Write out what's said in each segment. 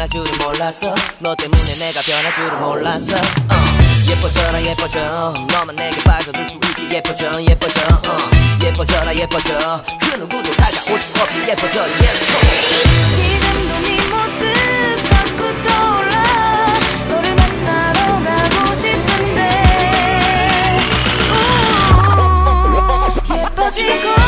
변할 줄은 몰랐어. 너 때문에 내가 변할 줄은 몰랐어. uh. 예뻐져라 예뻐져. 너만 내게 빠져들 수 있게 예뻐져 예뻐져. uh. 예뻐져라 예뻐져. 그 누구도 다가올 수 없게 예뻐져. Yes go 지금도 네 모습 자꾸 떠올라. 너를 만나러 가고 싶은데. 오, 예뻐지고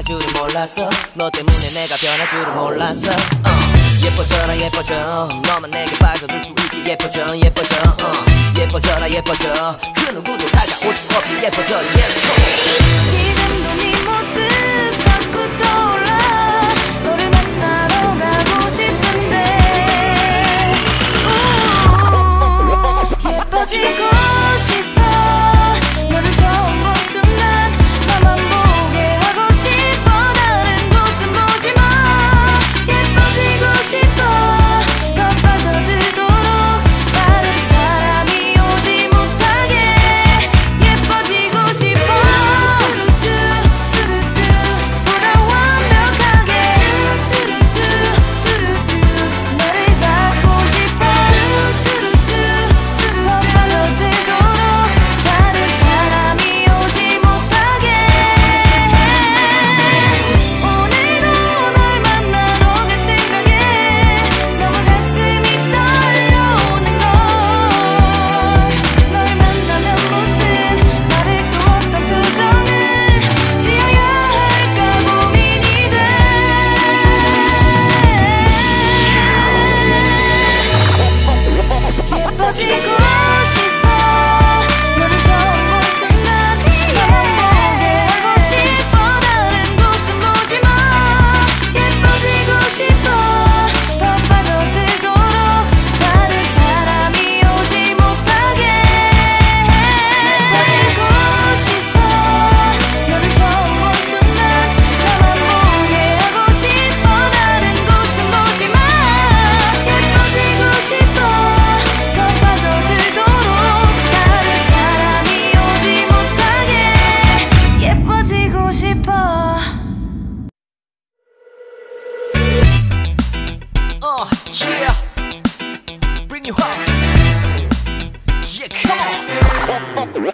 변할 줄은 몰랐어. 너 때문에 내가 변할 줄은 몰랐어. uh, 예뻐져라 예뻐져. 너만 내게 빠져들 수 있게 예뻐져 예뻐져. uh, 예뻐져라 예뻐져. 그 누구도 다가올 수 없게 예뻐져. Yes go. 지금도 네 모습 자꾸 떠올라. 너를 만나러 가고 싶은데. 오, 예뻐지고.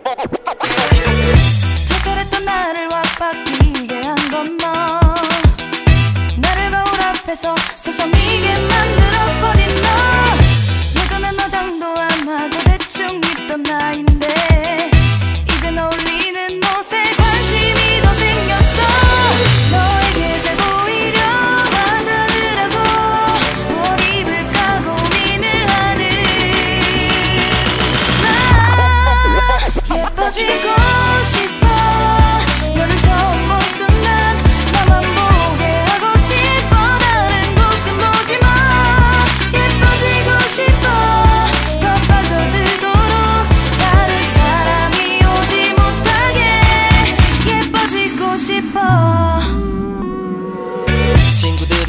No!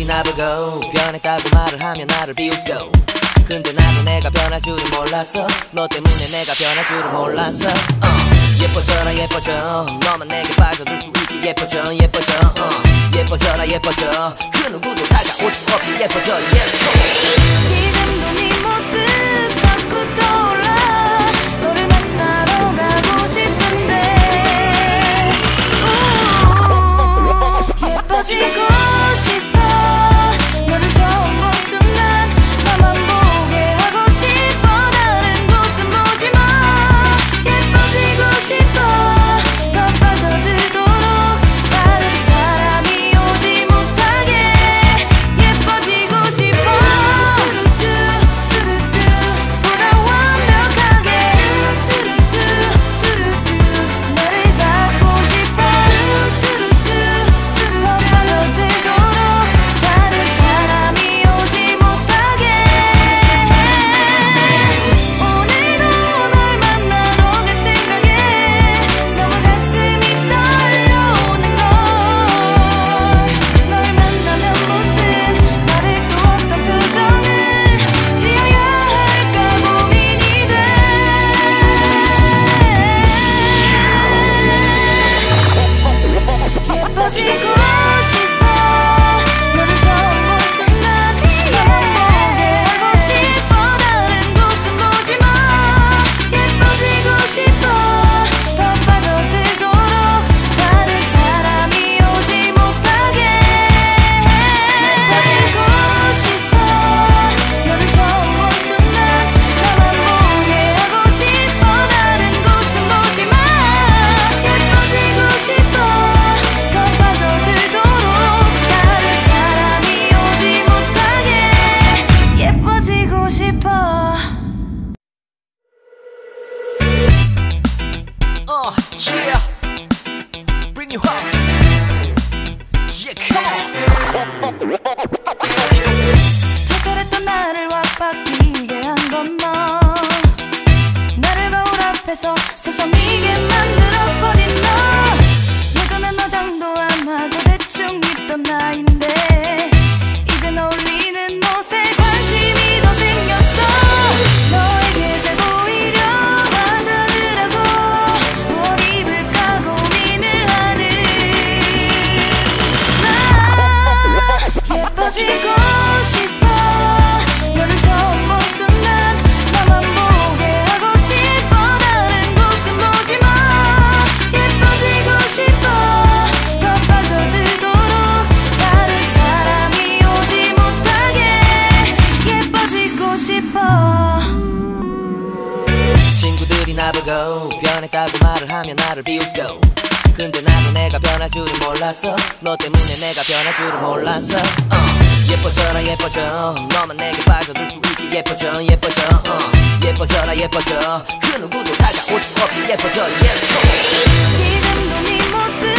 나보고. 변했다고 말을 하면 나를 비웃겨. 근데 나도 내가 변할 줄은 몰랐어. 너 때문에 내가 변할 줄은 몰랐어. uh. 예뻐져라 예뻐져. 너만 내게 빠져들 수 있게 예뻐져 예뻐져. uh. 예뻐져라 예뻐져. 그 누구도 다가올 수 없게 예뻐져. Yes 지금도 네 하며 나를 비웃겨. 근데 나도 내가 변할 줄은 몰랐어. 너 때문에 내가 변할 줄은 몰랐어. uh. 예뻐져라 예뻐져. 너만 내게 빠져들 수 있게 예뻐져 예뻐져. uh. 예뻐져라 예뻐져. 그 누구도 다가올 수 없게 예뻐져. Yes 지금도 네 모습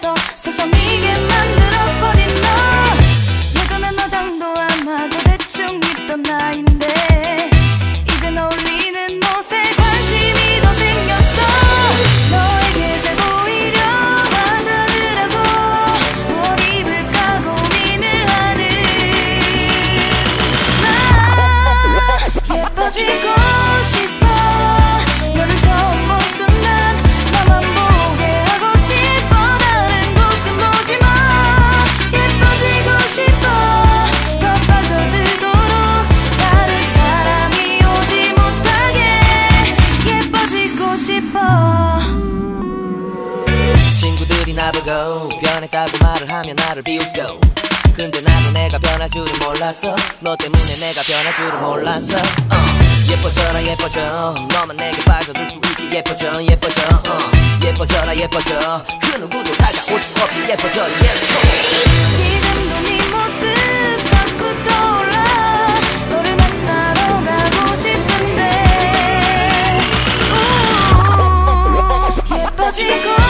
so, so 몰랐어. 너 때문에 내가 변할 줄은 몰랐어. uh, 예뻐져라 예뻐져. 너만 내게 빠져들 수 있게 예뻐져 예뻐져. uh, 예뻐져라 예뻐져. 그 누구도 다가올 수 없게 예뻐져. Yes 지금도 네 모습 자꾸 떠올라. 너를 만나러 가고 싶은데. 오, 예뻐지고.